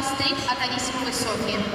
State от Анисимовой Софьи.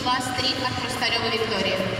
И ласт-трик от Хрусталева Виктории.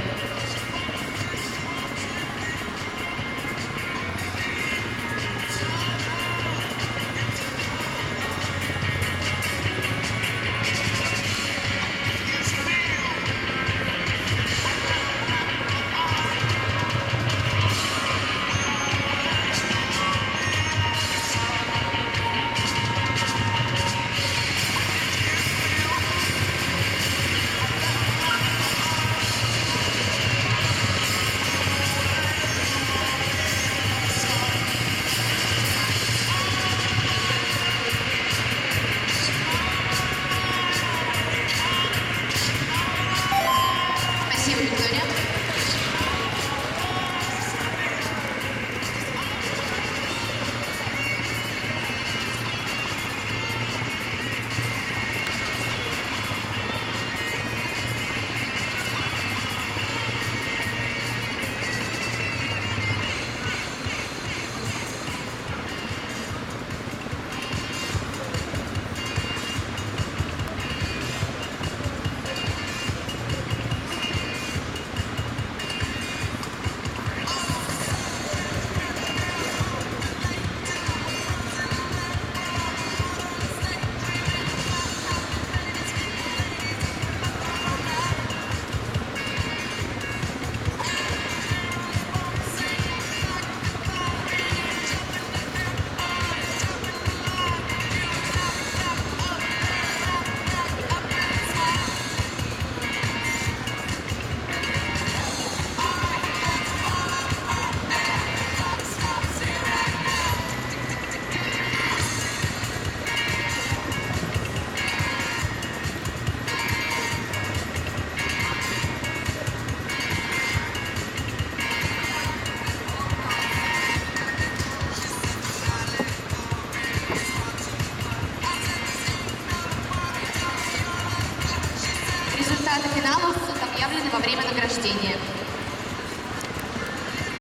Результаты финалов будут объявлены во время награждения.